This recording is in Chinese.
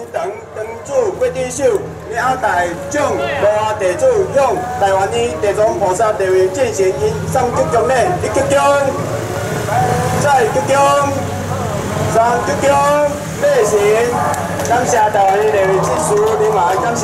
一二主过五六七八九十十地主向台湾的地藏菩萨地位进行一鞠躬，再鞠躬三鞠躬，礼神，感谢台湾的地位二九三十感谢